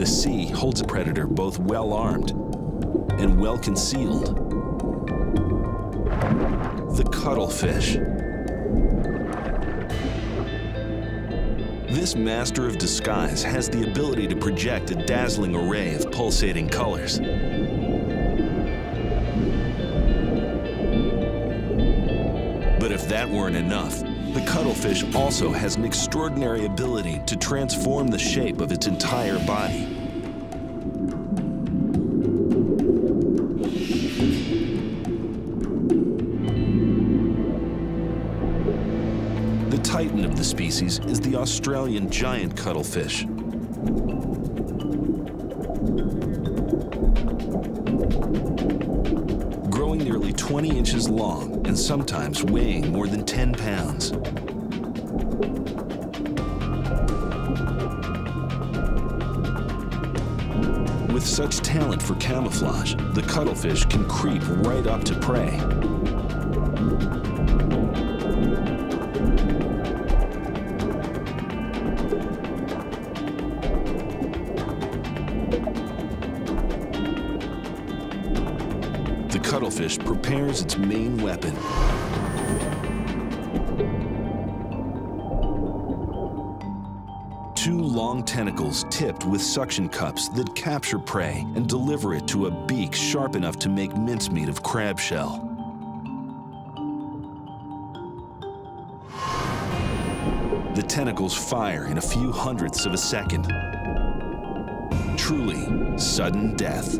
The sea holds a predator both well armed and well concealed. The cuttlefish. This master of disguise has the ability to project a dazzling array of pulsating colors. But if that weren't enough, the cuttlefish also has an extraordinary ability to transform the shape of its entire body. The titan of the species is the Australian giant cuttlefish. Nearly 20 inches long and sometimes weighing more than 10 pounds. With such talent for camouflage, the cuttlefish can creep right up to prey. The cuttlefish prepares its main weapon. Two long tentacles tipped with suction cups that capture prey and deliver it to a beak sharp enough to make mincemeat of crab shell. The tentacles fire in a few hundredths of a second. Truly sudden death.